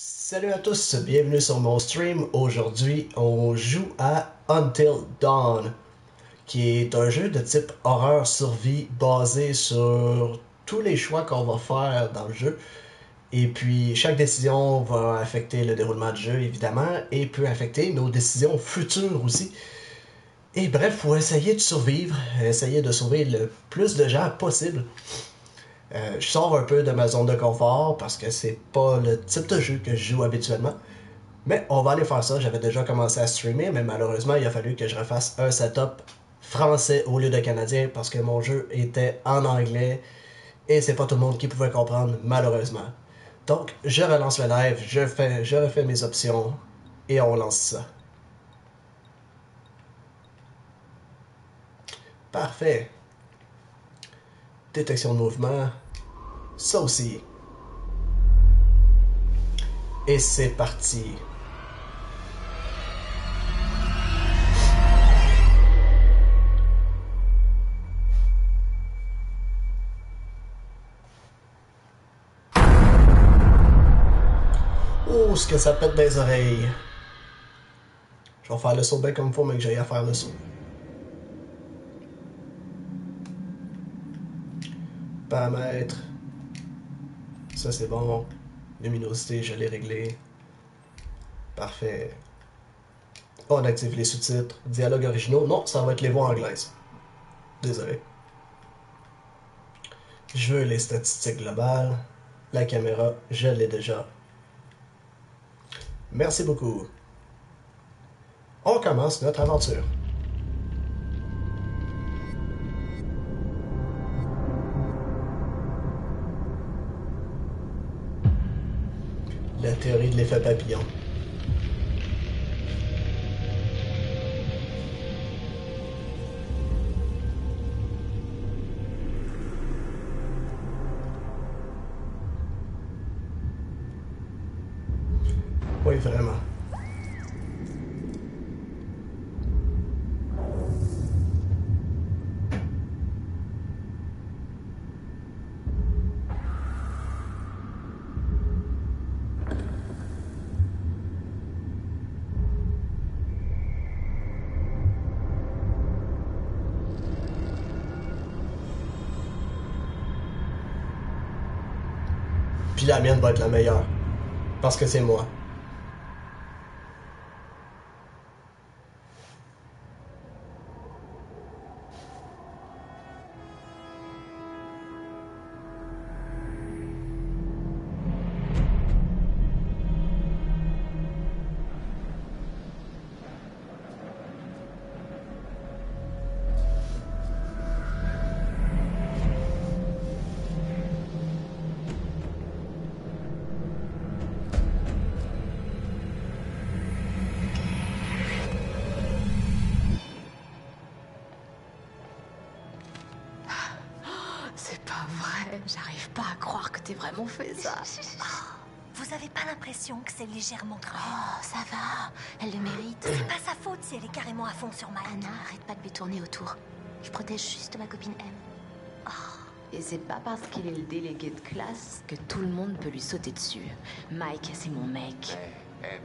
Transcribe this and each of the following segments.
Salut à tous, bienvenue sur mon stream. Aujourd'hui, on joue à Until Dawn, qui est un jeu de type horreur survie basé sur tous les choix qu'on va faire dans le jeu. Et puis, chaque décision va affecter le déroulement du jeu, évidemment, et peut affecter nos décisions futures aussi. Et bref, faut essayer de survivre, essayer de sauver le plus de gens possible. Euh, je sors un peu de ma zone de confort parce que c'est pas le type de jeu que je joue habituellement. Mais on va aller faire ça. J'avais déjà commencé à streamer, mais malheureusement, il a fallu que je refasse un setup français au lieu de canadien parce que mon jeu était en anglais et c'est pas tout le monde qui pouvait comprendre, malheureusement. Donc, je relance le live, je, fais, je refais mes options et on lance ça. Parfait. Détection de mouvement. Ça aussi. Et c'est parti. Oh, ce que ça pète des oreilles? Je vais faire le saut bien comme il faut, mais que j'aille à faire le saut. Paramètres. Ça c'est bon. Luminosité, je l'ai réglé. Parfait. On active les sous-titres. Dialogue originaux. Non, ça va être les voix anglaises. Désolé. Je veux les statistiques globales. La caméra, je l'ai déjà. Merci beaucoup. On commence notre aventure. L'effet papillon. Oui, vraiment. Mienne va être la meilleure. Parce que c'est moi. Faute si elle est carrément à fond sur Mike. Anna, arrête pas de lui tourner autour. Je protège juste ma copine M. Oh, Et c'est pas parce qu'il est le délégué de classe que tout le monde peut lui sauter dessus. Mike, c'est mon mec. Eh, M,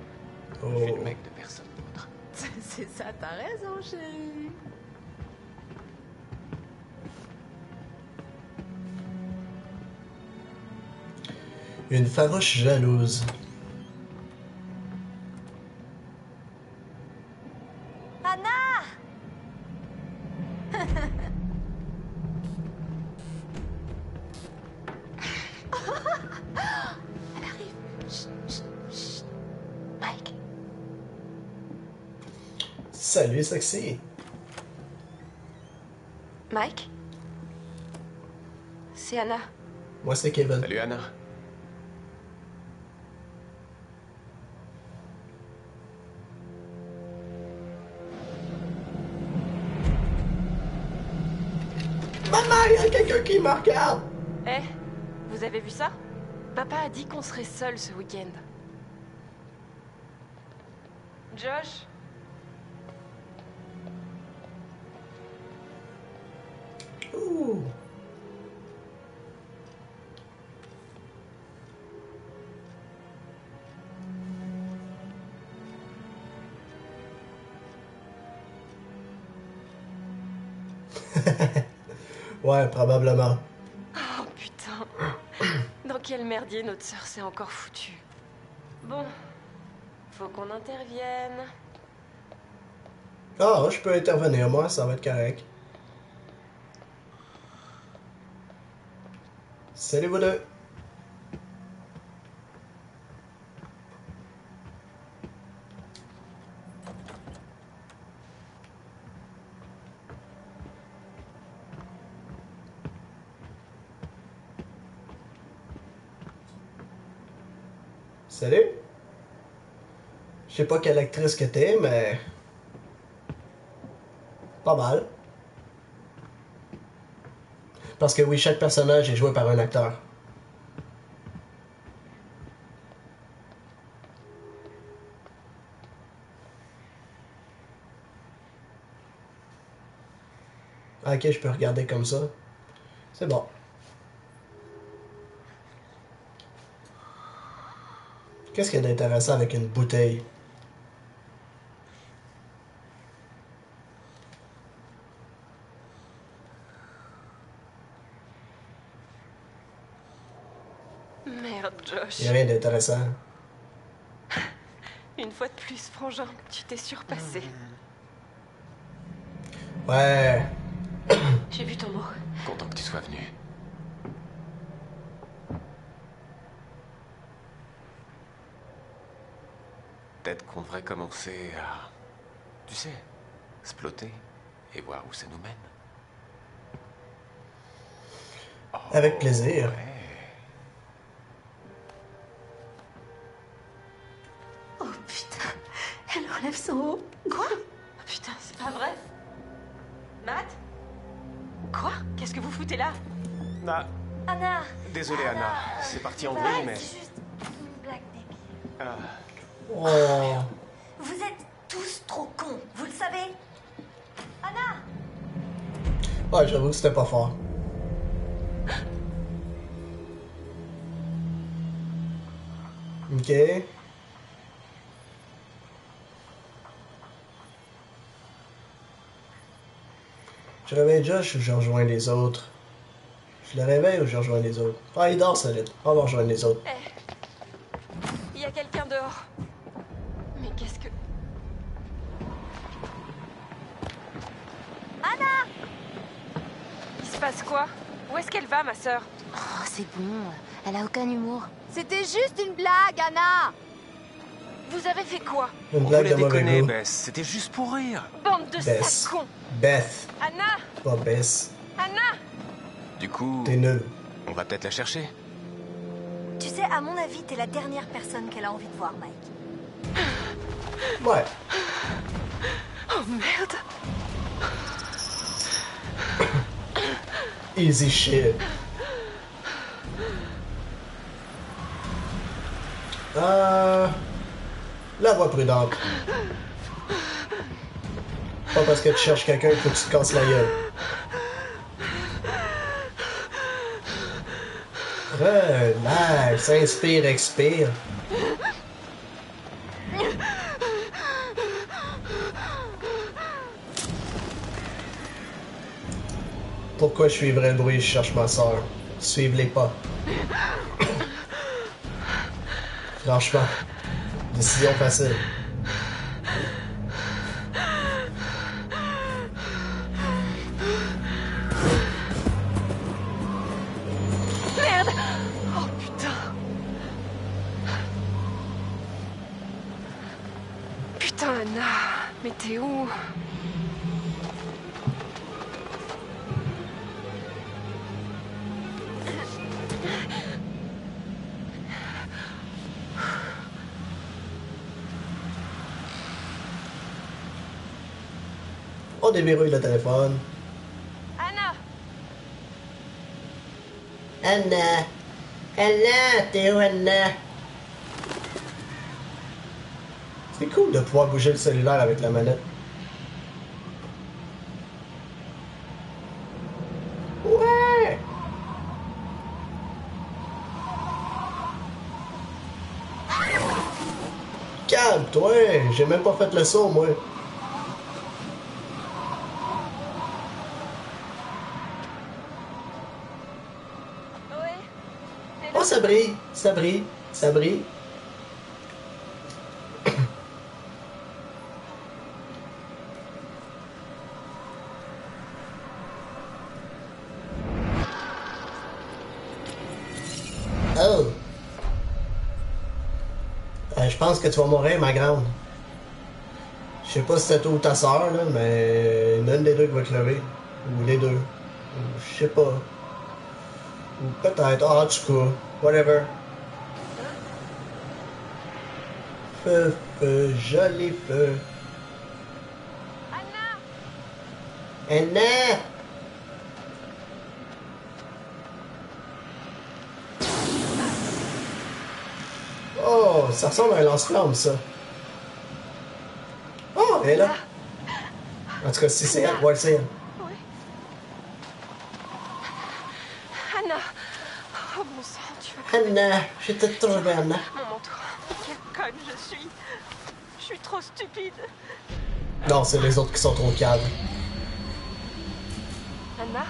Oh. je suis le mec de personne d'autre. C'est ça, t'as raison, chérie. Une farouche jalouse. Salut, sexy. Mike? C'est Anna. Moi, c'est Kevin. Salut Anna. Maman, il y a quelqu'un qui me regarde. Eh, vous avez vu ça? Papa a dit qu'on serait seuls ce week-end. Josh? Ouais, probablement. Oh putain. Dans quel merdier notre sœur s'est encore foutue. Bon. Faut qu'on intervienne. Ah, je peux intervenir, moi, ça va être correct. Salut vous deux. Salut. Je pas quelle actrice que t'es, mais pas mal. Parce que oui, chaque personnage est joué par un acteur. Ah, Ok, je peux regarder comme ça. C'est bon. Qu'est-ce qu'il y a d'intéressant avec une bouteille? Merde, Une fois de plus, frangin, tu t'es surpassé. Ouais. J'ai vu ton mot. Content que tu sois venu. Peut-être qu'on devrait commencer à. Tu sais, splotter et voir où ça nous mène. Avec plaisir. Ouais. Désolé Anna, c'est parti en vrille, mais. C'est juste une blague débile. Ah, Oh. Vous êtes tous trop cons, vous le savez Anna Ouais, j'avoue que c'était pas fort. Ok. Je réveille Josh ou je rejoins les autres? Je le réveille ou je rejoins les autres? Ah, il dort solide. On va rejoindre les autres. Il y a quelqu'un dehors. Mais qu'est-ce que. Anna Il se passe quoi? Où est-ce qu'elle va, ma sœur? Oh, c'est bon, elle a aucun humour. C'était juste une blague, Anna Vous avez fait quoi? Une on blague de déconner. Bess, c'était juste pour rire. Bande de Bess. Beth. Anna Pas Bess. Anna Du coup, T'es nul. on va peut-être la chercher. Tu sais, à mon avis, t'es la dernière personne qu'elle a envie de voir, Mike. Ouais. Oh merde Easy shit. Euh... La voix prudente. Pas parce que tu cherches quelqu'un que tu te casses la gueule. Relax, inspire, expire. Pourquoi je suivrais le bruit, je cherche ma soeur. Suivre les pas. Franchement, décision facile. Où On déverrouille le téléphone. Anna Anna! Anna! T'es où, Anna? pouvoir bouger le cellulaire avec la manette. Ouais! Calme-toi! J'ai même pas fait le saut, moi. Oh, ça brille! Ça brille! Ça brille! Pense que tu vas mourir, ma grande. Je sais pas si c'est toi ou ta soeur, là, mais l'une des deux qui va crever. Ou les deux. Je sais pas. Ou peut-être. Ah, en tout cas. Whatever. Feu, feu, joli feu. Anna Anna! Oh, ça ressemble à un lance-flamme, ça. Oh, elle est là. En tout cas, si c'est elle, ouais, c'est elle. Oui. Anna Oh bon sang, tu vas Anna, j'étais tombée, Anna. mon manteau. Quelle conne je suis. Je suis trop stupide. Non, c'est les autres qui sont trop calmes. Anna,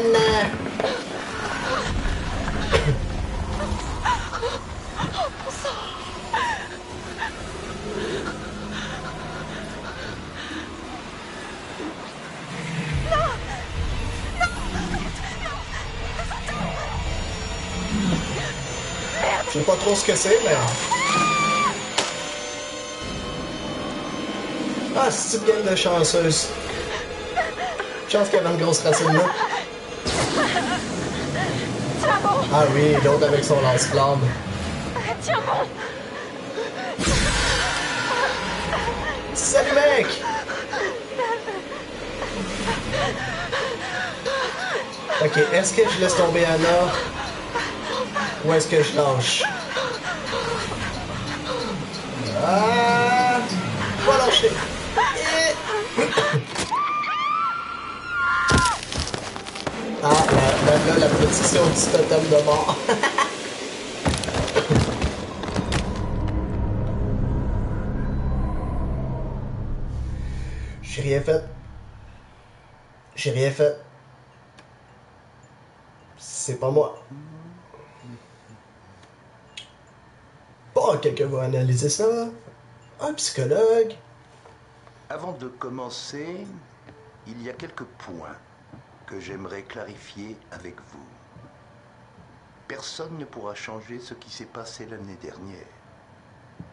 Anna! Je sais pas trop ce que c'est, mais. Ah, c'est une game de chanceuse. Chance qu'il y avait une grosse racine là. Ah oui, l'autre avec son lance-flamme. Tiens bon Salut mec! Ok, est-ce que je laisse tomber Anna? Ou est-ce que je lâche? Ah! Vais lâcher. Et- Ah, la, prédiction du totem de mort. J'ai rien fait. J'ai rien fait. C'est pas moi. Bon, quelqu'un va analyser ça. Un psychologue. Avant de commencer, il y a quelques points que j'aimerais clarifier avec vous. Personne ne pourra changer ce qui s'est passé l'année dernière.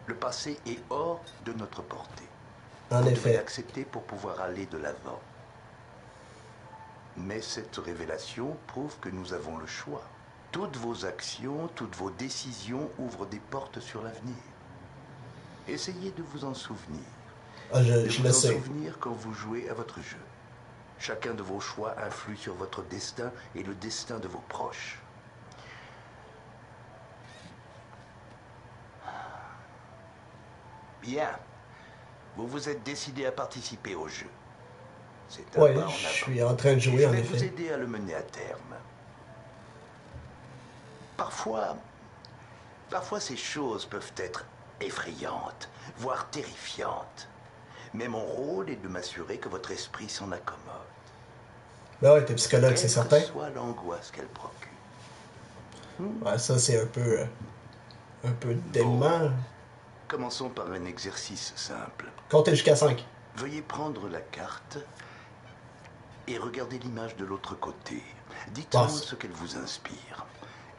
Le passé est hors de notre portée. En Vous effet. l'accepter pour pouvoir aller de l'avant. Mais cette révélation prouve que nous avons le choix. Toutes vos actions, toutes vos décisions ouvrent des portes sur l'avenir. Essayez de vous en souvenir. Ah, je, de je vous en sais. souvenir quand vous jouez à votre jeu. Chacun de vos choix influe sur votre destin et le destin de vos proches. Bien. Vous vous êtes décidé à participer au jeu. C'est un Ouais, pas en je suis en train de jouer je en vais vous effet. aider à le mener à terme. Parfois, parfois ces choses peuvent être effrayantes, voire terrifiantes. Mais mon rôle est de m'assurer que votre esprit s'en accommode. Ben ouais, t'es psychologue, c'est certain. soit l'angoisse qu'elle procure. Ouais, ça c'est un peu. euh, un peu dément. Commençons par un exercice simple. Comptez jusqu'à 5. Veuillez prendre la carte et regardez l'image de l'autre côté. Dites-moi ce qu'elle vous inspire.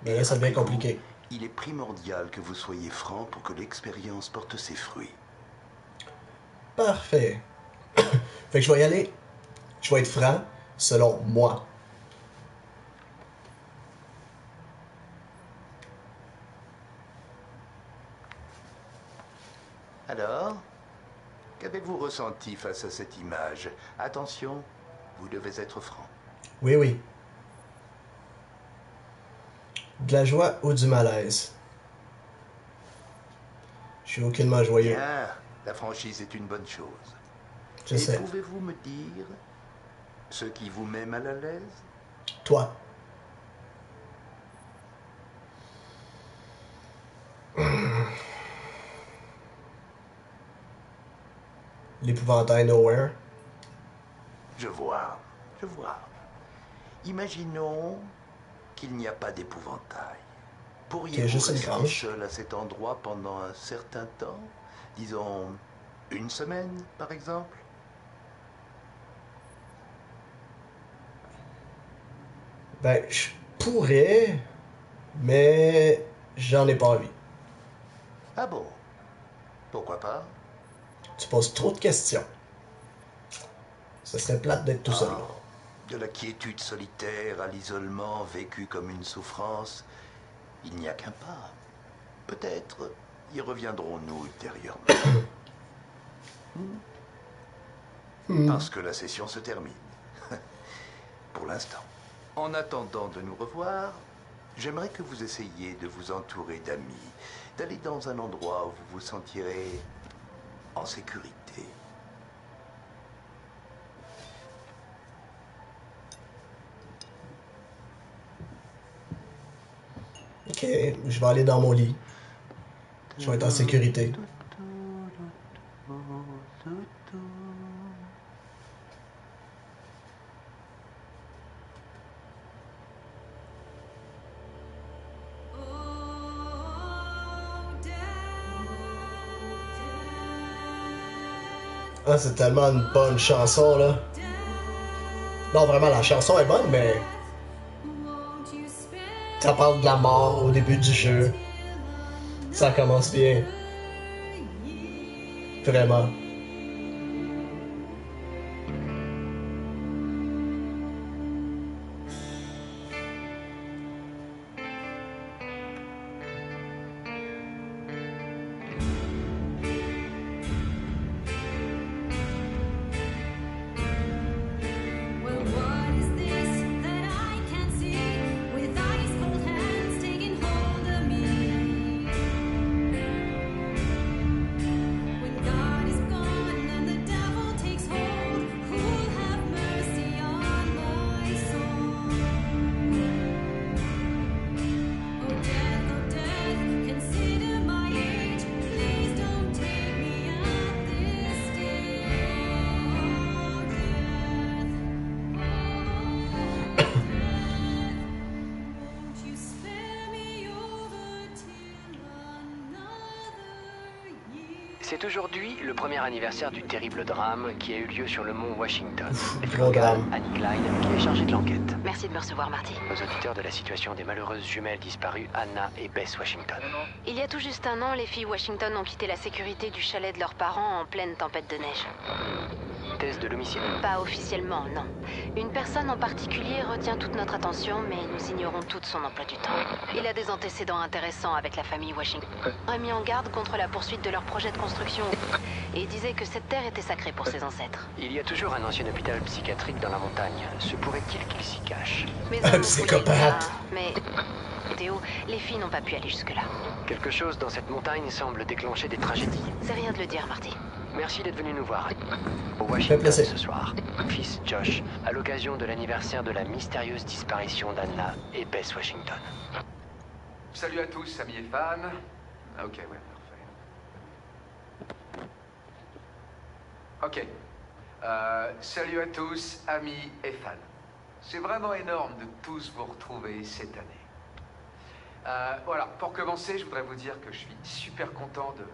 Mais là, ça devient compliqué. Il est primordial que vous soyez franc pour que l'expérience porte ses fruits. Parfait. fait que je vais y aller. Je vais être franc, selon moi. Alors, qu'avez-vous ressenti face à cette image? Attention, vous devez être franc. Oui, oui. De la joie ou du malaise? Je suis aucunement joyeux. Bien, la franchise est une bonne chose. Je Et sais. pouvez-vous me dire ce qui vous met mal à l'aise Toi. L'épouvantail Nowhere. Je vois, je vois. Imaginons qu'il n'y a pas d'épouvantail. Pourriez-vous rester seul à cet endroit pendant un certain temps? Disons, une semaine, par exemple? Ben, je pourrais, mais j'en ai pas envie. Ah bon? Pourquoi pas? Tu poses trop de questions. Ce serait plate d'être tout seul. là. De la quiétude solitaire à l'isolement vécu comme une souffrance, il n'y a qu'un pas. Peut-être y reviendrons-nous ultérieurement. Hmm. Parce que la session se termine. Pour l'instant. En attendant de nous revoir, j'aimerais que vous essayiez de vous entourer d'amis, d'aller dans un endroit où vous vous sentirez en sécurité. Ok, je vais aller dans mon lit. Je vais être en sécurité. C'est tellement une bonne chanson, là. Non, vraiment, la chanson est bonne, mais. Ça parle de la mort au début du jeu. Ça commence bien. Vraiment. Aujourd'hui le premier anniversaire du terrible drame qui a eu lieu sur le mont Washington. drame. Annie Klein, qui est chargée de l'enquête. Merci de me recevoir, Marty. Aux auditeurs de la situation des malheureuses jumelles disparues Anna et Bess Washington. Il y a tout juste un an, les filles Washington ont quitté la sécurité du chalet de leurs parents en pleine tempête de neige. De l'homicide. Pas officiellement, non. Une personne en particulier retient toute notre attention, mais nous ignorons toute son emploi du temps. Il a des antécédents intéressants avec la famille Washington. Il aurait mis en garde contre la poursuite de leur projet de construction et disait que cette terre était sacrée pour ses ancêtres. Il y a toujours un ancien hôpital psychiatrique dans la montagne. Se pourrait-il qu'il s'y cache Mais Un psychopathe. pas. Mais Théo, les filles n'ont pas pu aller jusque-là. Quelque chose dans cette montagne semble déclencher des tragédies. C'est rien de le dire, Marty. Merci d'être venu nous voir. Au Washington ce soir, fils Josh, à l'occasion de l'anniversaire de la mystérieuse disparition d'Anna et Bess Washington. Salut à tous, amis et fans. Ah, ok, ouais, parfait. Ok. Euh, salut à tous, amis et fans. C'est vraiment énorme de tous vous retrouver cette année. Euh, voilà, pour commencer, je voudrais vous dire que je suis super content de, de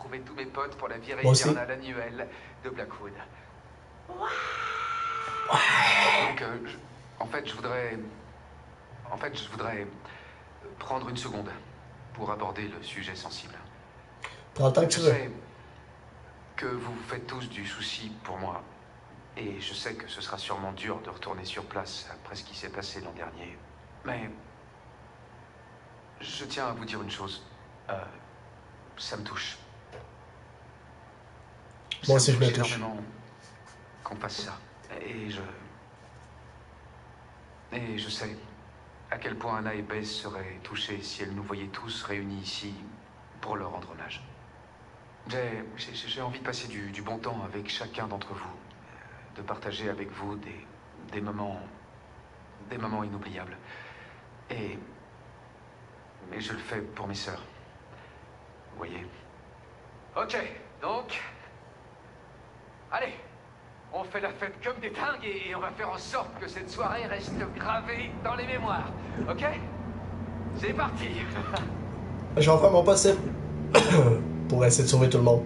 retrouver tous mes potes pour la virée Moi aussi. hivernale annuelle de Blackwood. Donc, euh, je- en fait, je voudrais. En fait, je voudrais prendre une seconde pour aborder le sujet sensible. Prends le temps que tu veux. que vous vous faites tous du souci pour moi. Et je sais que ce sera sûrement dur de retourner sur place après ce qui s'est passé l'an dernier. Mais. Je tiens à vous dire une chose. Euh, ça me touche. Moi aussi, je me touche Qu'on fasse ça. Et je. Et je sais à quel point Anna et Bess seraient touchées si elles nous voyaient tous réunis ici pour leur rendre hommage. J'ai- envie de passer du, du bon temps avec chacun d'entre vous, euh, de partager avec vous des, des moments, des moments inoubliables. Et, et je le fais pour mes sœurs. Vous voyez. Ok, donc Allez, on fait la fête comme des dingues et, on va faire en sorte que cette soirée reste gravée dans les mémoires. Ok? C'est parti faire mon possible pour essayer de sauver tout le monde.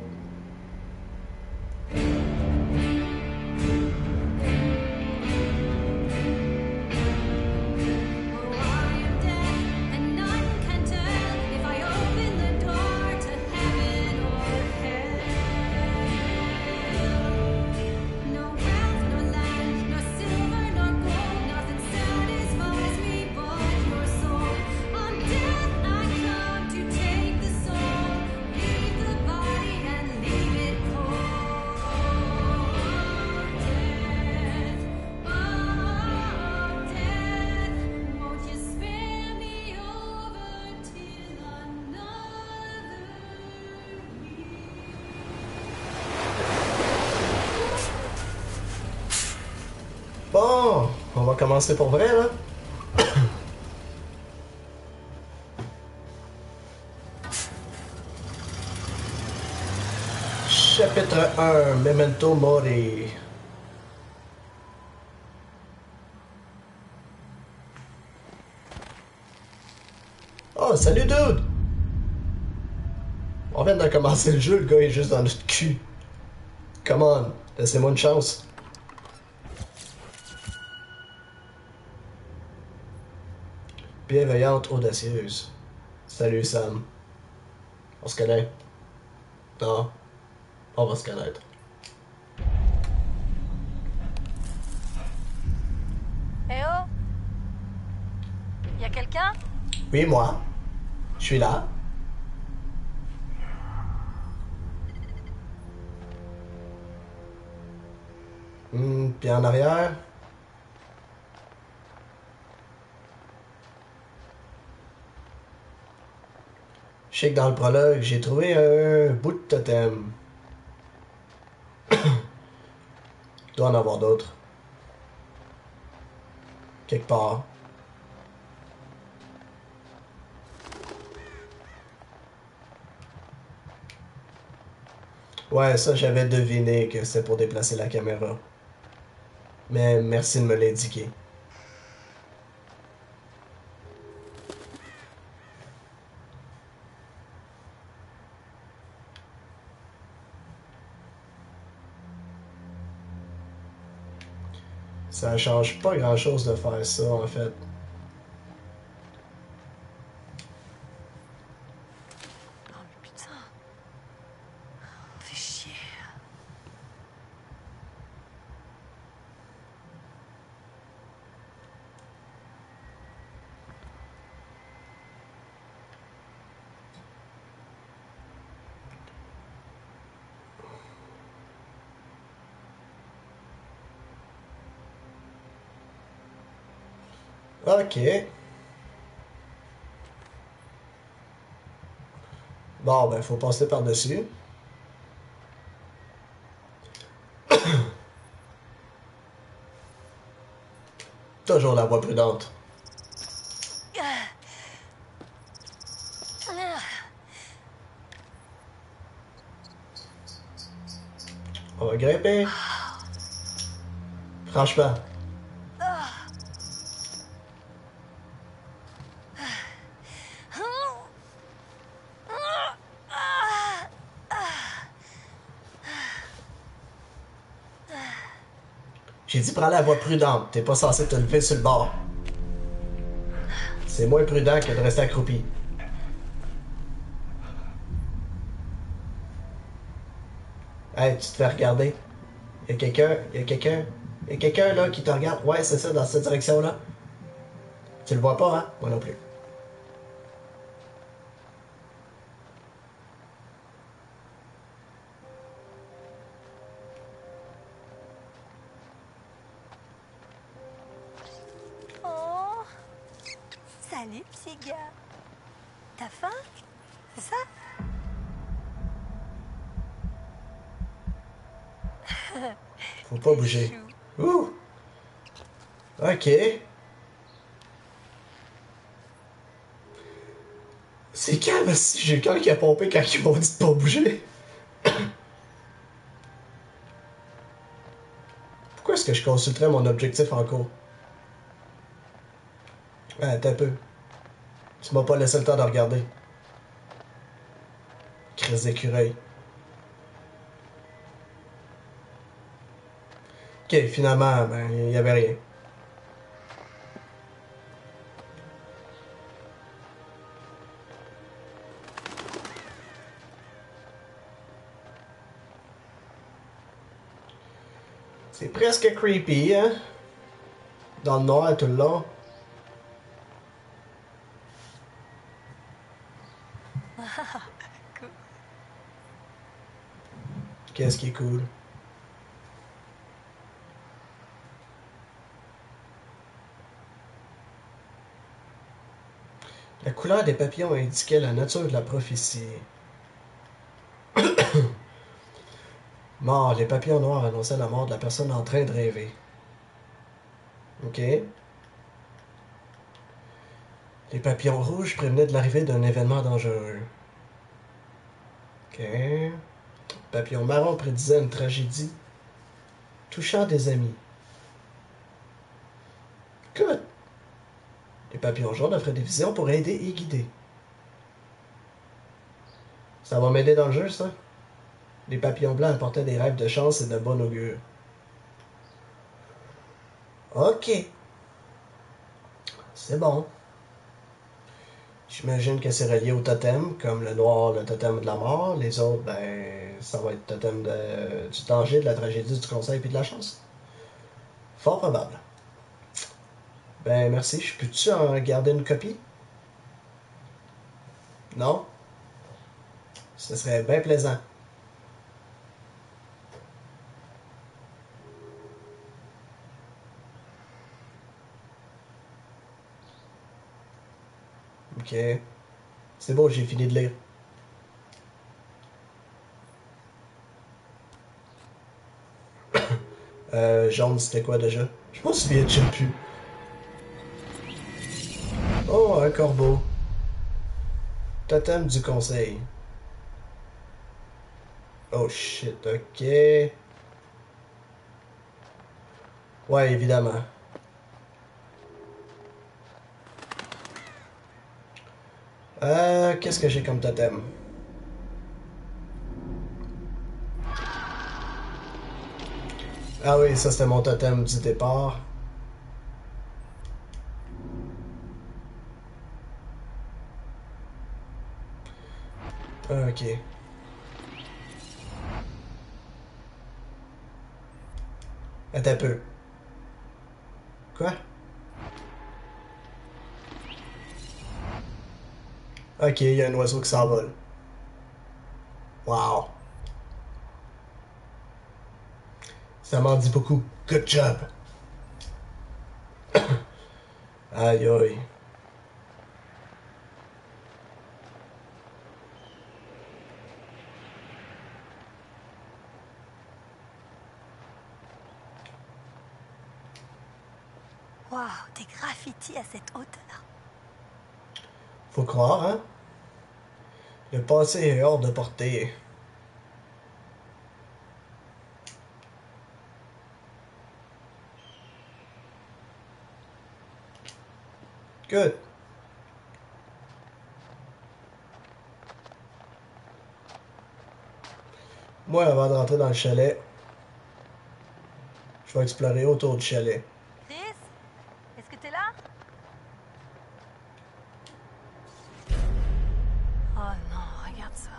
Commencer pour vrai, là. Chapitre 1, Memento Mori. Oh, salut, dude! On vient de commencer le jeu, le gars est juste dans notre cul. Come on, laissez-moi une chance. Bienveillante, audacieuse. Salut Sam. On se connaît? Non. On va se connaître. Eh oh Y a quelqu'un? Oui, moi. Je suis là. Hmm, puis en arrière? Je sais que dans le prologue, j'ai trouvé un bout de totem. Il doit en avoir d'autres. Quelque part. Ouais, ça, j'avais deviné que c'est pour déplacer la caméra. Mais merci de me l'indiquer. Ça change pas grand chose de faire ça, en fait. Oh mais putain. On fait chier. Ok. Bon, ben, faut passer par-dessus. Toujours la voie prudente. On va grimper. Franchement. J'ai dit prends la voie prudente. T'es pas censé te lever sur le bord. C'est moins prudent que de rester accroupi. Hey, tu te fais regarder. Y'a quelqu'un, y'a quelqu'un, y'a quelqu'un là qui te regarde. Ouais, c'est ça, dans cette direction-là. Tu le vois pas, hein? Moi non plus. Bouger. Ouh! Ok. C'est calme si j'ai cœur qui a pompé quand ils m'ont dit de pas bouger. est-ce que je consulterai mon objectif en cours? Attends un peu. Tu m'as pas laissé le temps de regarder. Crise d'écureuil. Finalement, ben, il y avait rien. C'est presque creepy, hein? Dans le noir tout le long. Qu'est-ce qui est cool? Couleur des papillons indiquait la nature de la prophétie. Mort, les papillons noirs annonçaient la mort de la personne en train de rêver. Ok? Les papillons rouges prévenaient de l'arrivée d'un événement dangereux. Ok? Papillon marron prédisait une tragédie touchant des amis. Good. Les papillons jaunes offraient des visions pour aider et guider. Ça va m'aider dans le jeu, ça? Les papillons blancs apportaient des rêves de chance et de bon augure. Ok. C'est bon. J'imagine que c'est relié au totem, comme le noir, le totem de la mort. Les autres, ben, ça va être totem de- du danger, de la tragédie, du conseil et de la chance. Fort probable. Ben, merci. Je peux-tu en garder une copie? Non? Ce serait bien plaisant. Ok. C'est bon, j'ai fini de lire. euh, jaune, c'était quoi déjà? Je m'en souviens déjà plus. Corbeau. Totem du conseil. Oh shit, ok. Ouais, évidemment. Euh, qu'est-ce que j'ai comme totem? Ah oui, ça c'était mon totem du départ. Ok. Attends un peu. Quoi? Ok, il y a un oiseau qui s'envole. Wow. Ça m'en dit beaucoup. Good job. aïe aïe. Waouh, des graffitis à cette hauteur. Faut hein? Le passé est hors de portée. Good. Moi, avant de rentrer dans le chalet, je vais explorer autour du chalet. Chris Est-ce que t'es là Oh non, regarde ça.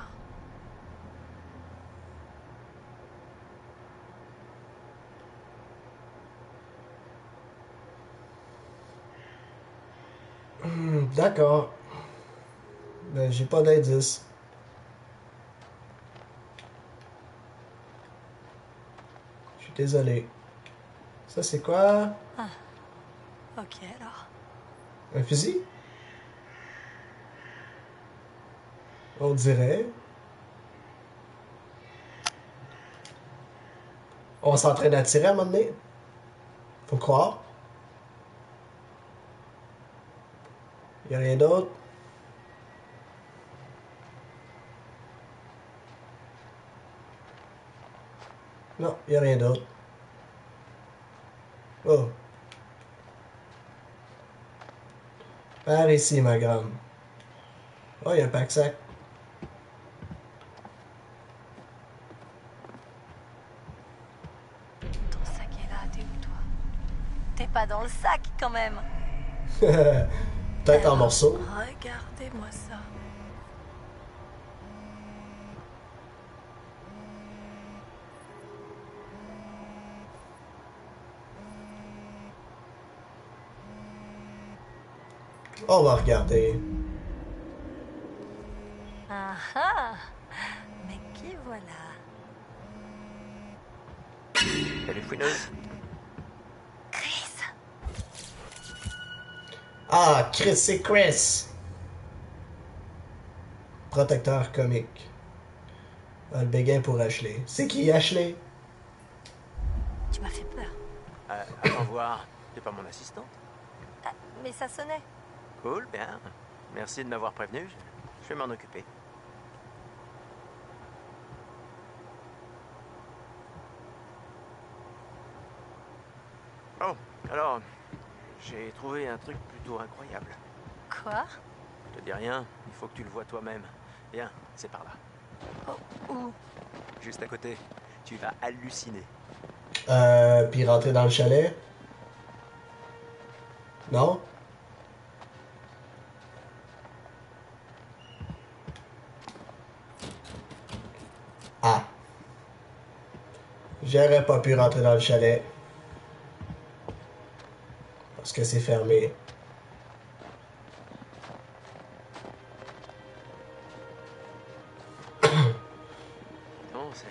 Hmm, D'accord. Ben, j'ai pas d'indice. Je suis désolé. Ça, c'est quoi? Ok alors. Un fusil? On dirait. On s'entraîne à tirer à un moment donné? Faut croire. Il rien d'autre. Non, il a rien d'autre. Oh. Par ici, ma grande. Oh, il y a un pack-sac. Ton sac est là, t'es où, toi? T'es pas dans le sac, quand même Peut-être en morceaux. Regardez-moi ça. On va regarder. Ah ah Mais qui voilà? Salut Fouineuse. Chris Ah, Chris, c'est Chris. Protecteur comique. Ah, le béguin pour Ashley. C'est qui, Ashley? Tu m'as fait peur. Euh, attends voir. T'es pas mon assistante? Ah, mais ça sonnait. Cool, bien. Merci de m'avoir prévenu. Je- Je vais m'en occuper. Oh, alors, j'ai trouvé un truc plutôt incroyable. Quoi? Je te dis rien, il faut que tu le vois toi-même. Viens, c'est par là. Où? Juste à côté. Tu vas halluciner. Euh, puis rentrer dans le chalet? Non? Ah. J'aurais pas pu rentrer dans le chalet. Que c'est fermé. Non, c'est.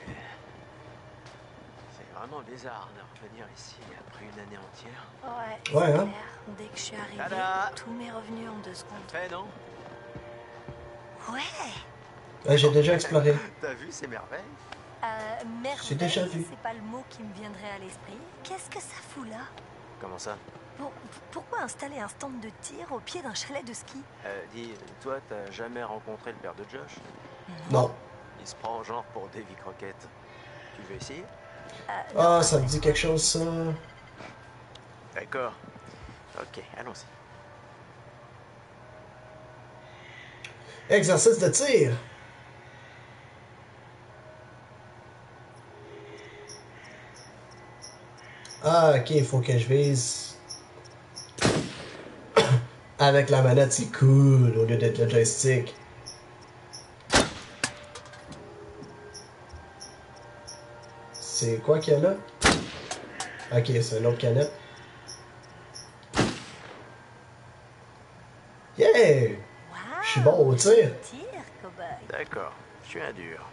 C'est vraiment bizarre de revenir ici après une année entière. Ouais, Ouais, hein. clair. Dès que je suis arrivée, Tada tout m'est revenu en deux secondes. Fait, non? Ouais Ouais, j'ai déjà exploré. T'as vu ces merveilles Euh, merveille, J'ai déjà vu. c'est pas le mot qui me viendrait à l'esprit. Qu'est-ce que ça fout là? Comment ça? Pourquoi installer un stand de tir au pied d'un chalet de ski? Euh, Dis, toi, t'as jamais rencontré le père de Josh? Non. Il se prend genre pour Davy Crockett. Tu veux essayer? Euh, Ah, non, ça me dit quelque chose, ça. D'accord. Ok, allons-y. Exercice de tir. Ah, ok, il faut que je vise. Avec la manette, c'est cool au lieu d'être le joystick. C'est quoi qu'il y a là? Ok, c'est une autre canette. Yeah! Wow, Je suis bon au tir. D'accord, je suis un dur.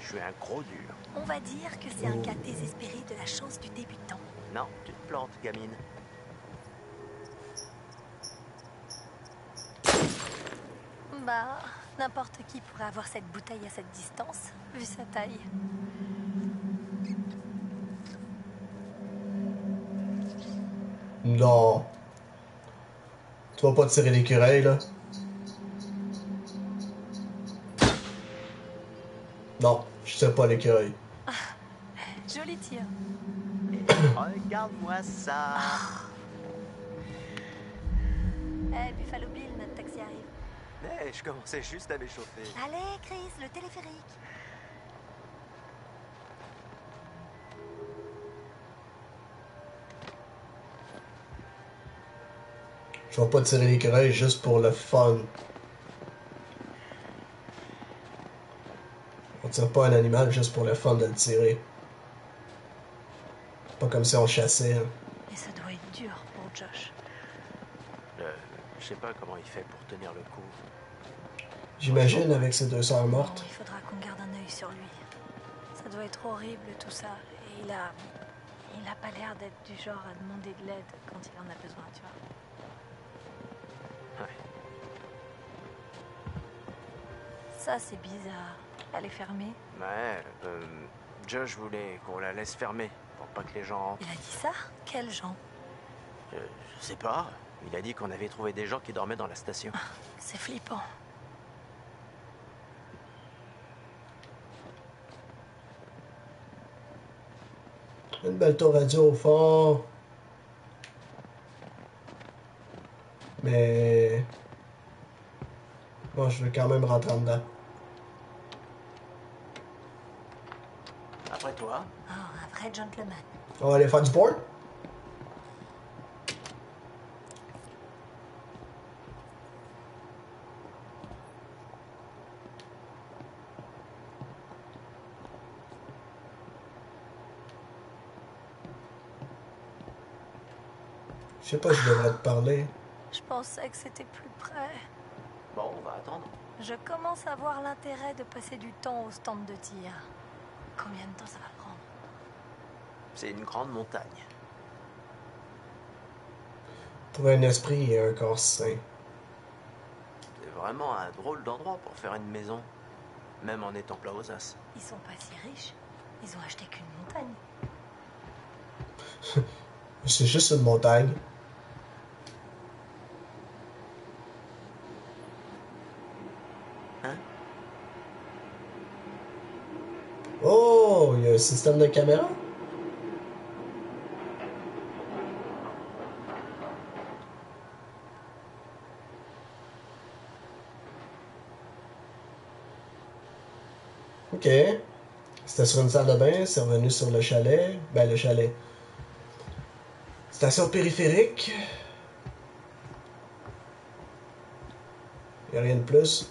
Je suis un gros dur. On va dire que c'est un cas désespéré de la chance du débutant. Non, tu te plantes, gamine. Bah, n'importe qui pourrait avoir cette bouteille à cette distance, vu sa taille. Non. Tu vas pas tirer l'écureuil, là? Non, je tire pas l'écureuil. Joli tir. Regarde-moi ça. Eh, Eh, je commençais juste à m'échauffer. Allez, Chris, le téléphérique. Je vais pas tirer l'écureuil juste pour le fun. On tire pas un animal juste pour le fun de le tirer. Pas comme si on chassait. hein. Et ça doit être dur pour Josh. Euh, je sais pas comment il fait pour tenir le coup. J'imagine avec ses deux sœurs Bon, mortes. il faudra qu'on garde un œil sur lui. Ça doit être horrible tout ça. Et il a. Il a pas l'air d'être du genre à demander de l'aide quand il en a besoin, tu vois. Ouais. Ça, c'est bizarre. Elle est fermée. Ouais, euh, Josh voulait qu'on la laisse fermer pour pas que les gens rentrent. Il a dit ça? Quels gens? Euh, je sais pas. Il a dit qu'on avait trouvé des gens qui dormaient dans la station. C'est flippant. Une belle tour radio au fond. Mais. Bon, je veux quand même rentrer en dedans. Après toi. Oh, un vrai gentleman. On va aller faire du board? Sais pas, je devrais te parler. Je pensais que c'était plus près. Bon, on va attendre. Je commence à voir l'intérêt de passer du temps au stand de tir. Combien de temps ça va prendre? C'est une grande montagne. Pour un esprit et un corps sain. C'est vraiment un drôle d'endroit pour faire une maison. Même en étant plat aux as. Ils sont pas si riches. Ils ont acheté qu'une montagne. C'est juste une montagne. Hein? Un système de caméra? Ok. C'était sur une salle de bain, c'est revenu sur le chalet. Ben, le chalet. Station périphérique. Y a rien de plus.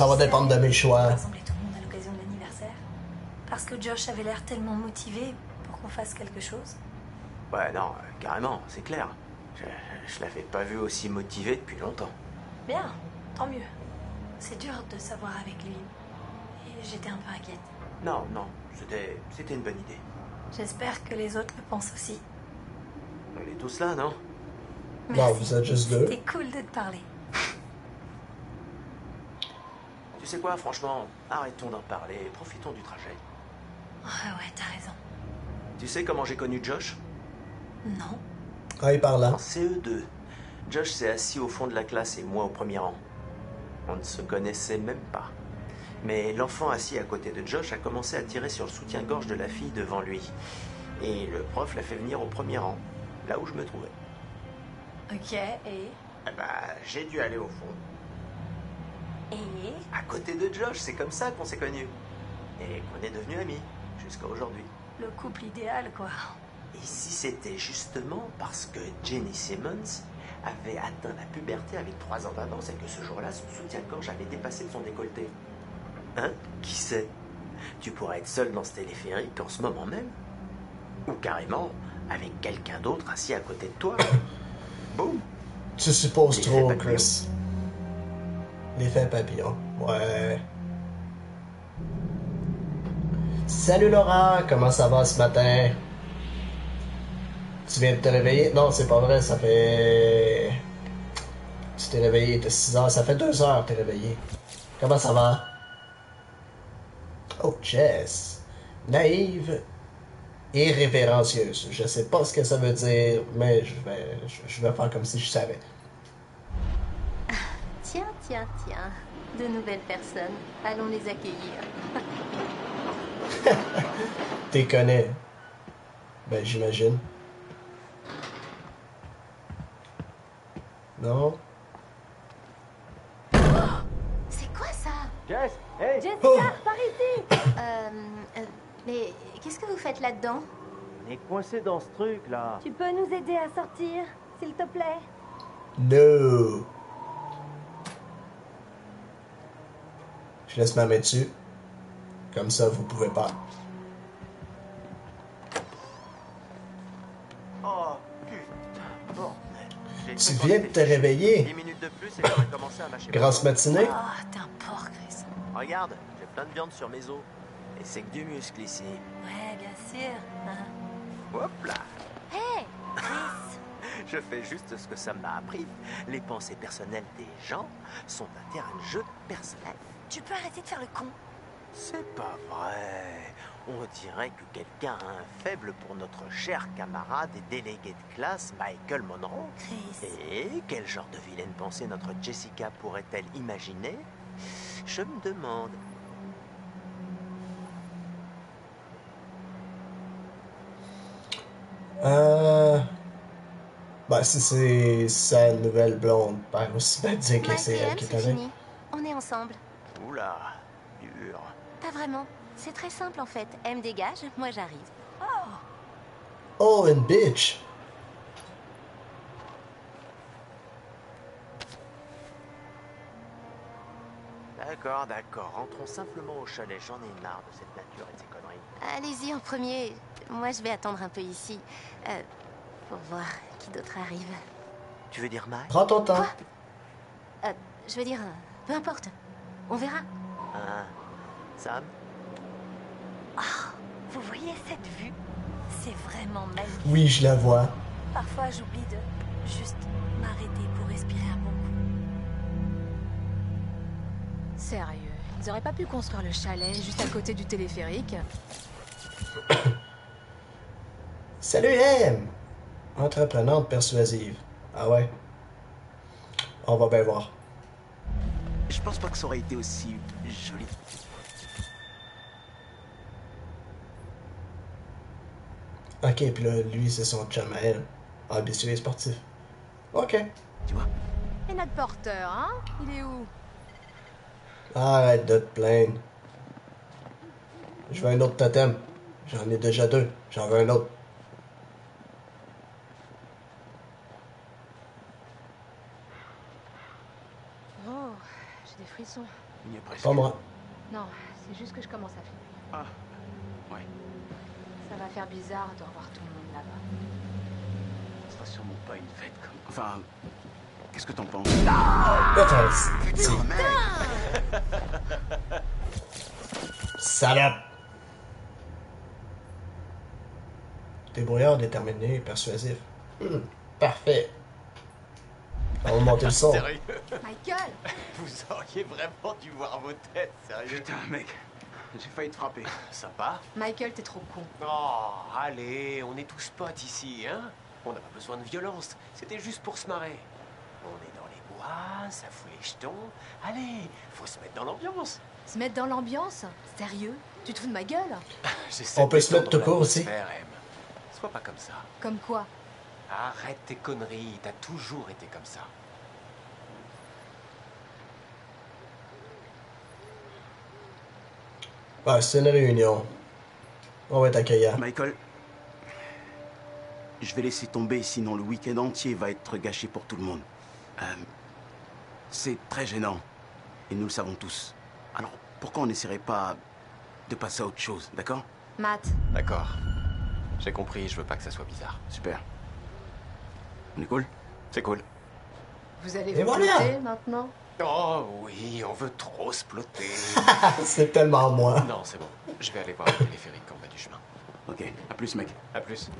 ça va dépendre de mes choix. Rassembler tout le monde à l'occasion de l'anniversaire Parce que Josh avait l'air tellement motivé pour qu'on fasse quelque chose. Ouais, non, euh, carrément, c'est clair. Je, je l'avais pas vu aussi motivé depuis longtemps. Bien, tant mieux. C'est dur de savoir avec lui. Et j'étais un peu inquiète. Non, non, c'était, c'était une bonne idée. J'espère que les autres le pensent aussi. On est tous là, non? Bon, vous êtes juste deux. C'était cool de te parler. Tu sais quoi, franchement, arrêtons d'en parler, et profitons du trajet. Ouais, ouais, t'as raison. Tu sais comment j'ai connu Josh? Non. Ah, il parle là. En CE2. Josh s'est assis au fond de la classe et moi au premier rang. On ne se connaissait même pas. Mais l'enfant assis à côté de Josh a commencé à tirer sur le soutien-gorge de la fille devant lui. Et le prof l'a fait venir au premier rang, là où je me trouvais. Ok, et? Eh ben, j'ai dû aller au fond. Et À côté de Josh, c'est comme ça qu'on s'est connus. Et qu'on est devenus amis, jusqu'à aujourd'hui. le couple idéal, quoi. Et si c'était justement parce que Jenny Simmons avait atteint la puberté avec trois ans d'avance et que ce jour-là, son soutien-gorge avait dépassé de son décolleté Hein? Qui sait? Tu pourrais être seul dans ce téléphérique en ce moment même. Ou carrément avec quelqu'un d'autre assis à côté de toi. Boum Tu supposes trop. Chris. L'effet papillon. Ouais. Salut Laura, comment ça va ce matin? Tu viens de te réveiller? Non, c'est pas vrai, ça fait. Tu t'es réveillé, il était 6 heures, ça fait 2 heures que t'es réveillé. Comment ça va? Oh, Jess. Naïve et révérencieuse. Je sais pas ce que ça veut dire, mais je vais, je vais faire comme si je savais. Tiens, tiens, tiens. De nouvelles personnes. Allons les accueillir. T'es connais. Ben, j'imagine. Non? C'est quoi ça? Jess, hey Jessica, Oh. par ici euh, euh, Mais qu'est-ce que vous faites là-dedans? On est coincé dans ce truc là. Tu peux nous aider à sortir, s'il te plaît? No! Je laisse ma main dessus. Comme ça, vous pouvez pas. Oh, putain, bordel. J'ai Tu viens de te réveiller. 10 minutes de plus et j'aurais commencé à mâcher. Grosse matinée. Ah, t'es un porc, Chris. Regarde, j'ai plein de viande sur mes os. Et c'est que du muscle ici. Ouais, bien sûr. hein. Hop là Hé, Chris. Je fais juste ce que ça m'a appris. Les pensées personnelles des gens sont un terrain de jeu personnel. Tu peux arrêter de faire le con C'est pas vrai. On dirait que quelqu'un a un faible pour notre cher camarade et délégué de classe Michael Monroe. Chris. Et quel genre de vilaine pensée notre Jessica pourrait-elle imaginer? Je me demande. Euh. Bah, si c'est sa nouvelle blonde, ben, aussi bien dire que c'est et elle qui est avec. On est ensemble. Oula, dur. Pas vraiment. C'est très simple en fait. M dégage, moi j'arrive. Oh, une bitch! D'accord, d'accord. Rentrons simplement au chalet. J'en ai marre de cette nature et de ces conneries. Allez-y en premier. Moi je vais attendre un peu ici. Euh, pour voir qui d'autre arrive. Tu veux dire Mike? Prends ton temps. Euh, je veux dire, euh, peu importe. On verra. Hein Sam? Vous voyez cette vue? C'est vraiment magnifique. Oui, je la vois. Parfois, j'oublie de juste m'arrêter pour respirer un bon coup. Sérieux, ils auraient pas pu construire le chalet juste à côté du téléphérique? Salut M! Entreprenante persuasive. Ah ouais? On va bien voir. Je pense pas que ça aurait été aussi joli. Ok, puis là, lui, c'est son chum à elle. Ambitieux et sportif. Ok. Et notre porteur, hein? Il est où? Arrête de te plaindre. Je veux un autre totem. J'en ai déjà deux. J'en veux un autre. Oh, Il presque. Pas moi. Non, c'est juste que je commence à flipper. Ah, ouais. Ça va faire bizarre de revoir tout le monde là-bas. Ce sera sûrement pas une fête comme. Enfin, qu'est-ce que t'en penses? Attends, si. Salope! Débrouillard, déterminé, persuasif. Hmm, parfait. On va monter le son. Sérieux Michael Vous auriez vraiment dû voir vos têtes, sérieux. Putain, mec, j'ai failli te frapper. Sympa. Michael, t'es trop con. Oh, allez, on est tous potes ici, hein On n'a pas besoin de violence, c'était juste pour se marrer. On est dans les bois, ça fout les jetons. Allez, faut se mettre dans l'ambiance. Se mettre dans l'ambiance Sérieux? Tu te fous de ma gueule? J'essaie On peut se mettre court aussi? Sois pas comme ça. Comme quoi? Arrête tes conneries, t'as toujours été comme ça. Ouais, c'est une réunion. On va être accueillant. Michael, je vais laisser tomber, sinon le week-end entier va être gâché pour tout le monde. Euh, c'est très gênant, et nous le savons tous. Alors, pourquoi on n'essaierait pas de passer à autre chose, d'accord? Matt, D'accord. J'ai compris, je veux pas que ça soit bizarre. Super. On est cool? C'est cool. vous allez vous voilà. maintenant? Oh oui, on veut trop se plotter. c'est tellement moi. non, c'est bon. Je vais aller voir le téléphérique en bas du chemin. Ok, à plus, mec. À plus.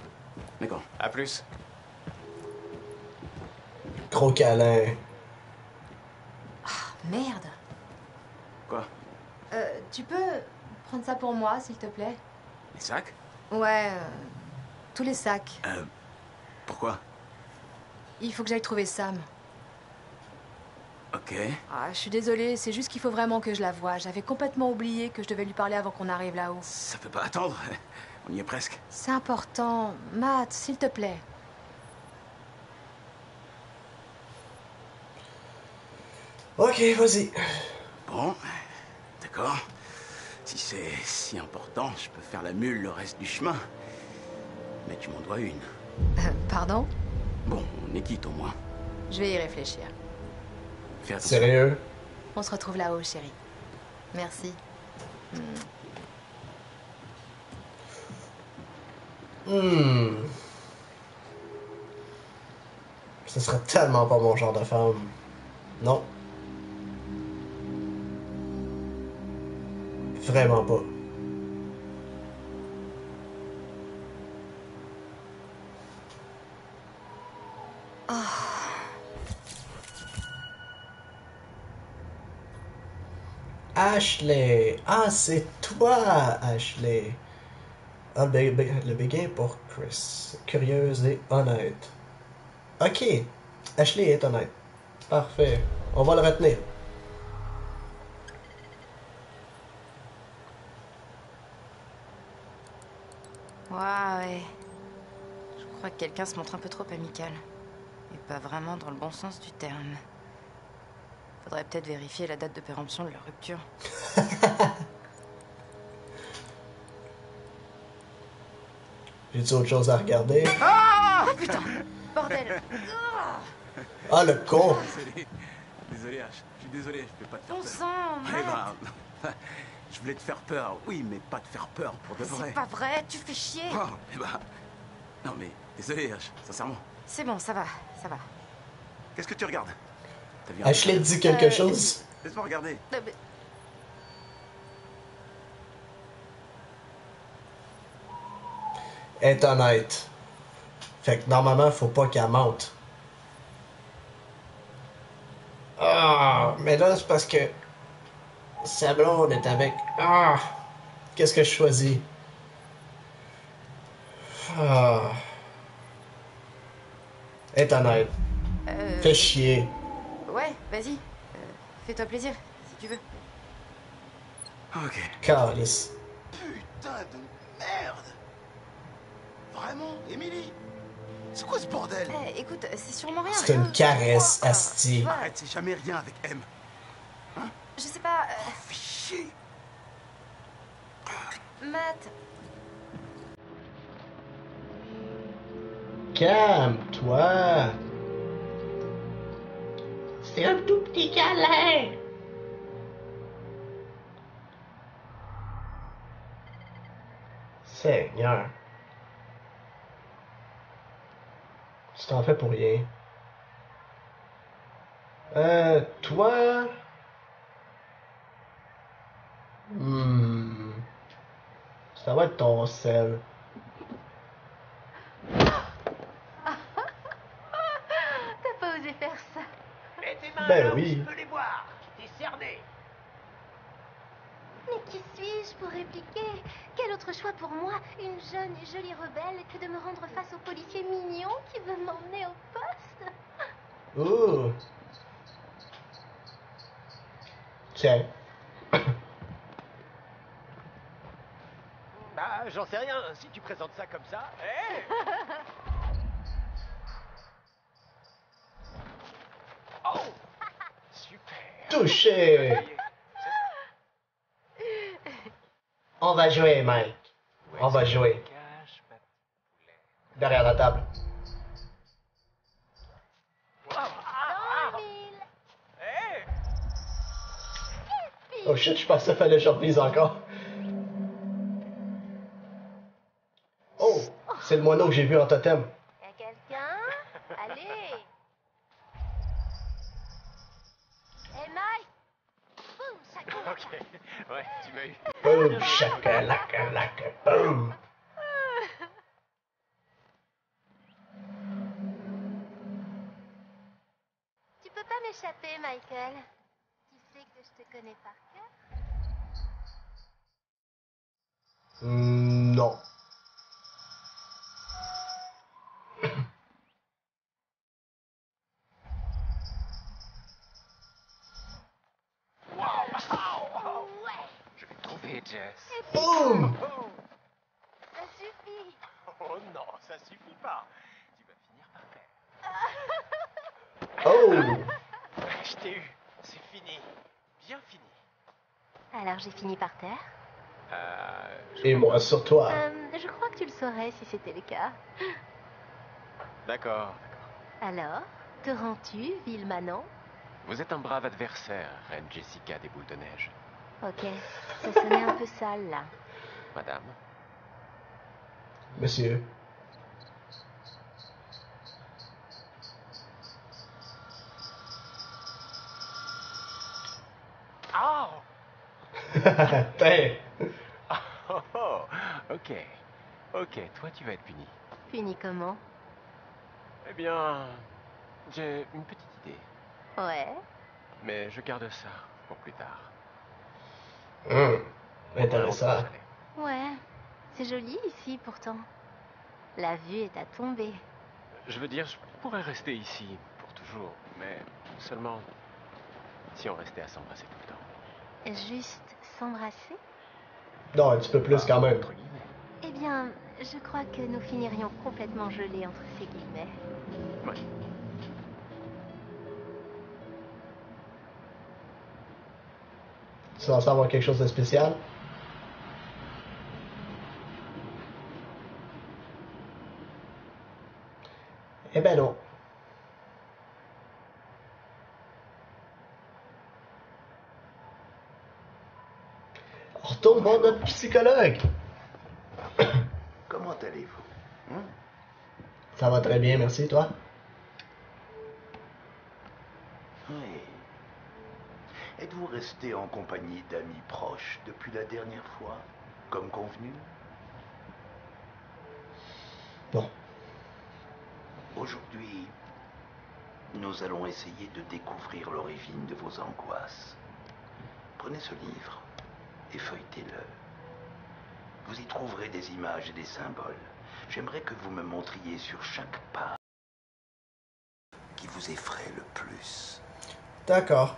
D'accord. À plus. Gros câlin. Merde Quoi? Euh, tu peux prendre ça pour moi, s'il te plaît? Les sacs? Ouais, euh, tous les sacs. Euh, pourquoi? Il faut que j'aille trouver Sam. Ok. Ah, je suis désolée, c'est juste qu'il faut vraiment que je la voie. J'avais complètement oublié que je devais lui parler avant qu'on arrive là-haut. Ça peut pas attendre. On y est presque. C'est important. Matt, s'il te plaît. Ok, vas-y. Bon, d'accord. Si c'est si important, je peux faire la mule le reste du chemin. Mais tu m'en dois une. Euh, pardon? Bon, on est quitte au moins. Je vais y réfléchir. Fais attention. Sérieux? On se retrouve là-haut, chérie. Merci. Hmm. Ce serait tellement pas mon genre de femme. Non. Vraiment pas. Ashley! Ah, c'est toi, Ashley! Ah, le, bé- bé- le béguin pour Chris. Curieuse et honnête. Ok. Ashley est honnête. Parfait. On va le retenir. Waouh, ouais. Je crois que quelqu'un se montre un peu trop amical. Et pas vraiment dans le bon sens du terme. Faudrait peut-être vérifier la date de péremption de leur rupture. J'ai-tu autre chose à regarder? Ah putain Bordel Ah, le con! Désolé. Désolé, H. Je suis désolé, je peux pas te faire Bon peur. sang, Eh ben, je voulais te faire peur, oui, mais pas te faire peur pour de vrai. C'est pas vrai, tu fais chier Oh, eh ben, non mais, désolé, H, sincèrement. C'est bon, ça va, ça va. Qu'est-ce que tu regardes? Ashley dit quelque Euh, chose? Laisse-moi regarder. Non, mais- Elle est honnête. Fait que normalement, faut pas qu'elle mente. Ah, mais là, c'est parce que. Sa blonde est avec. Ah! Qu'est-ce que je choisis? Ah. Elle est honnête. Euh, Fais chier. Vas-y. Euh, Fais-toi plaisir, si tu veux. Ok. Calice. Putain de merde Vraiment, Émilie? C'est quoi ce bordel? Eh, écoute, c'est sûrement rien. C'est une caresse, Asti. Arrête, c'est jamais rien avec M. Je sais pas. euh, Fais chier. Matt, Calme-toi. C'est un tout petit câlin. Seigneur. Tu t'en fais pour rien. Euh, toi... Hmm. Ça va être ton sel. T'as pas osé faire ça. Mets tes mains Ben oui. je peux les voir. T'es cerné. Mais qui suis-je pour répliquer? Quel autre choix pour moi, une jeune et jolie rebelle, que de me rendre face au policier mignon qui veut m'emmener au poste Ouh. Tiens. Bah, j'en sais rien. Si tu présentes ça comme ça. Eh? Oh. Touché. On va jouer, Mike. On va jouer. Derrière la table. Oh shit, je pensais qu'il fallait reprise encore. Oh, c'est le moineau que j'ai vu en totem. toi. Euh, je crois que tu le saurais si c'était le cas. D'accord. Alors, te rends-tu, ville Manon? Vous êtes un brave adversaire, Reine Jessica des Boules de Neige. Ok, ça sonnait un peu sale, là. Madame? Monsieur? Oh! Ok. Ok, toi tu vas être puni. Puni comment? Eh bien, j'ai une petite idée. Ouais. Mais je garde ça pour plus tard. Hum, Intéressant. Ouais. C'est joli ici pourtant. La vue est à tomber. Je veux dire, je pourrais rester ici pour toujours, mais seulement si on restait à s'embrasser tout le temps. Juste s'embrasser? Non, un petit peu plus quand même. Eh bien, je crois que nous finirions complètement gelés entre ces guillemets. Ouais. Tu vas savoir quelque chose de spécial? Eh ben non. On retourne voir notre psychologue. Comment allez-vous hein Ça va très bien, merci, toi? Oui. Êtes-vous resté en compagnie d'amis proches depuis la dernière fois, comme convenu? Non. Aujourd'hui, nous allons essayer de découvrir l'origine de vos angoisses. Prenez ce livre et feuilletez-le. Vous y trouverez des images et des symboles. J'aimerais que vous me montriez sur chaque page qui vous effraie le plus. D'accord.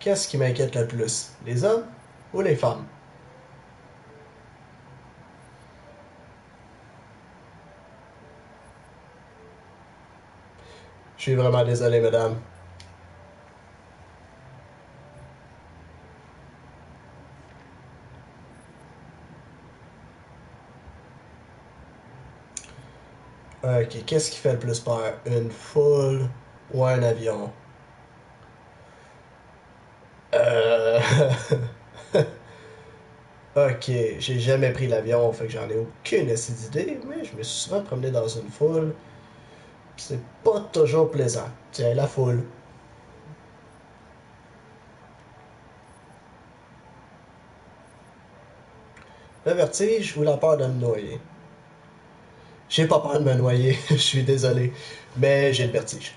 Qu'est-ce qui m'inquiète le plus, les hommes ou les femmes? Je suis vraiment désolé, madame. Ok, qu'est-ce qui fait le plus peur? Une foule ou un avion? Euh... ok, j'ai jamais pris l'avion, fait que j'en ai aucune idée, mais je me suis souvent promené dans une foule. C'est pas toujours plaisant. Tiens, la foule. Le vertige ou la peur de me noyer? J'ai pas peur de me noyer, je suis désolé, mais j'ai le vertige.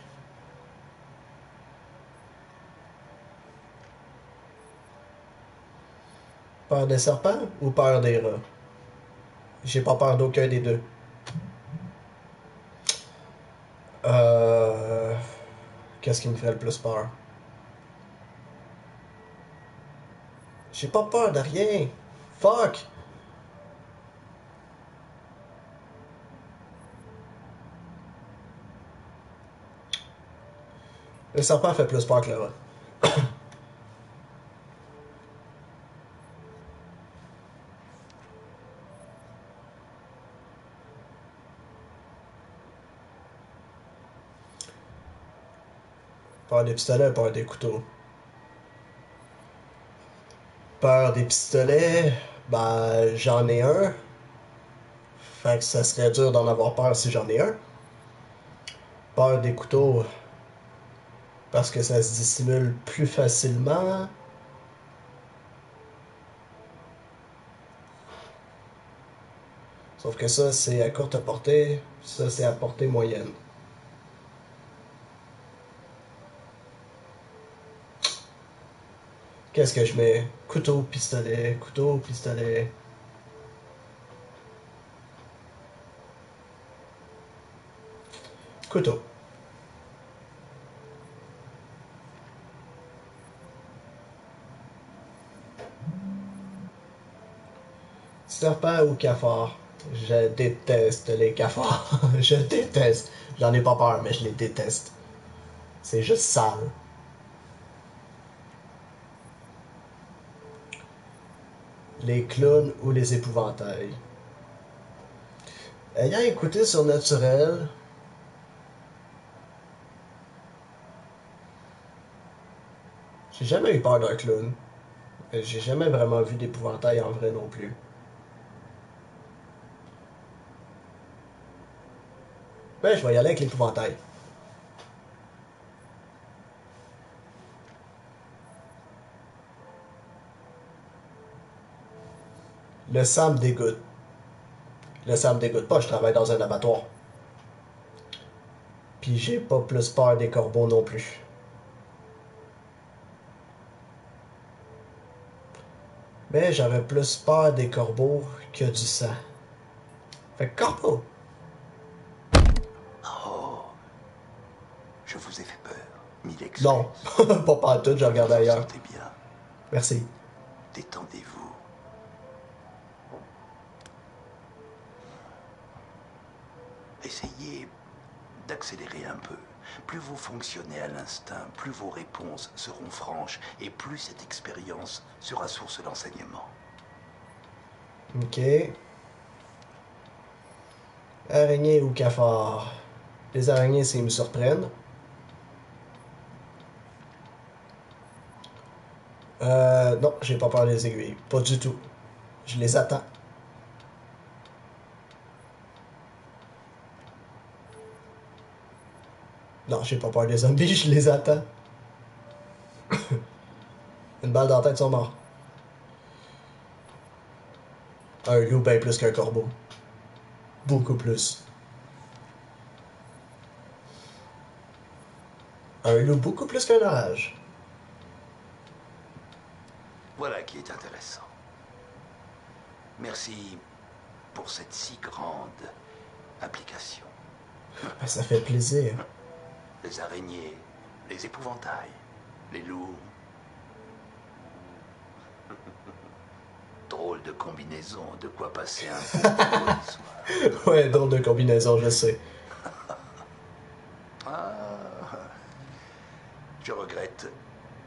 Peur des serpents ou peur des rats? J'ai pas peur d'aucun des deux. Euh... Qu'est-ce qui me ferait le plus peur? J'ai pas peur de rien. Fuck! Le serpent fait plus peur que le. Peur des pistolets, peur des couteaux. Peur des pistolets, ben j'en ai un. Fait que ça serait dur d'en avoir peur si j'en ai un. Peur des couteaux, parce que ça se dissimule plus facilement. Sauf que ça, c'est à courte portée, ça, c'est à portée moyenne. Qu'est-ce que je mets? Couteau, pistolet, couteau, pistolet. Couteau. Ou? Je déteste les cafards. je déteste. J'en ai pas peur, mais je les déteste. C'est juste sale. Les clowns ou les épouvantails? Ayant écouté Surnaturel, j'ai jamais eu peur d'un clown. J'ai jamais vraiment vu d'épouvantail en vrai non plus. Ben, je vais y aller avec l'épouvantail. Le sang me dégoûte. Le sang me dégoûte pas, je travaille dans un abattoir. Puis j'ai pas plus peur des corbeaux non plus. Mais j'aurais plus peur des corbeaux que du sang. Fait que corbeau! Oh. Je vous ai fait peur. Mille excuses. Non, pas pas tout, je regarde ailleurs. Sentez bien. Merci. Détendez-vous. Essayez d'accélérer un peu. Plus vous fonctionnez à l'instinct, plus vos réponses seront franches et plus cette expérience sera source d'enseignement. Ok. Araignée ou cafard? Les araignées, s'ils me surprennent. Euh, non, j'ai pas peur des aiguilles. Pas du tout. Je les attends. Non, j'ai pas peur des zombies, je les attends. Une balle dans la tête, sont morts. Un loup bien plus qu'un corbeau. Beaucoup plus. Un loup beaucoup plus qu'un orage. Voilà qui est intéressant. Merci pour cette si grande application. Ben, ça fait plaisir. Les araignées, les épouvantails, les loups. Drôle de combinaison, de quoi passer un soir. ouais, drôle de combinaison, je sais. Ah, je regrette.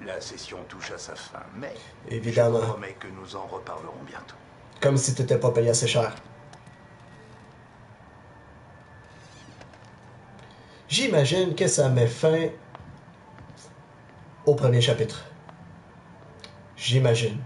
La session touche à sa fin, mais Évidemment. je vous promets que nous en reparlerons bientôt. Comme si t'étais pas payé assez cher. J'imagine que ça met fin au premier chapitre. J'imagine.